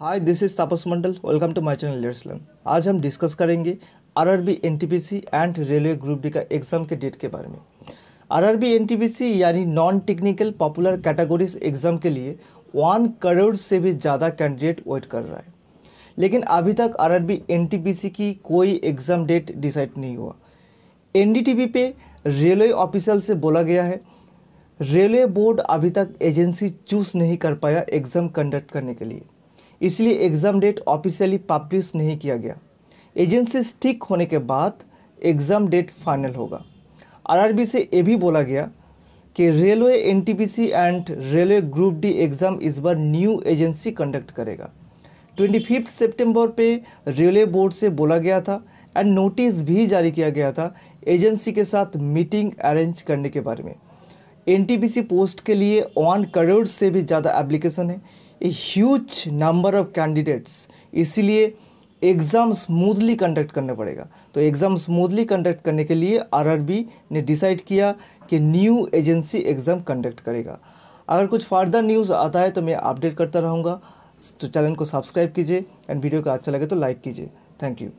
Hi this is Tapas Mandal welcome to my channel let's learn आज हम discuss करेंगे RRB NTPC and railway group D का exam के date के बारे में। आरआरबी एनटीपीसी यानी non technical popular categories exam के लिए वन करोड़ से भी ज़्यादा कैंडिडेट वेट कर रहा है। लेकिन अभी तक आरआरबी एनटीपीसी की कोई एग्ज़ाम डेट डिसाइड नहीं हुआ। एनडीटीवी पे रेलवे ऑफिशियल से बोला गया है। रेलवे बोर्ड अभी तक एजेंसी चूज़ नहीं कर पाया एग्ज़ाम कंडक्ट करने के लिए। इसलिए एग्ज़ाम डेट ऑफिशियली पब्लिश नहीं किया गया। एजेंसी ठीक होने के बाद एग्ज़ाम डेट फाइनल होगा। आरआरबी से ये भी बोला गया कि railway NTPC and railway group D exam इस बार न्यू एजेंसी कंडक्ट करेगा। ट्वेंटी फिफ्थ सेप्टेम्बर पे रेलवे बोर्ड से बोला गया था एंड नोटिस भी जारी किया गया था एजेंसी के साथ मीटिंग अरेंज करने के बारे में। एनटीपीसी पोस्ट के लिए वन करोड़ से भी ज़्यादा एप्लीकेशन है। A huge number of candidates इसीलिए एग्ज़ाम स्मूथली कंडक्ट करने पड़ेगा। तो एग्ज़ाम स्मूथली कंडक्ट करने के लिए आरआरबी ने डिसाइड किया कि न्यू एजेंसी एग्ज़ाम कंडक्ट करेगा। अगर कुछ फर्दर न्यूज़ आता है तो मैं अपडेट करता रहूँगा। तो चैनल को सब्सक्राइब कीजिए। एंड वीडियो का अच्छा लगे तो लाइक कीजिए। Thank you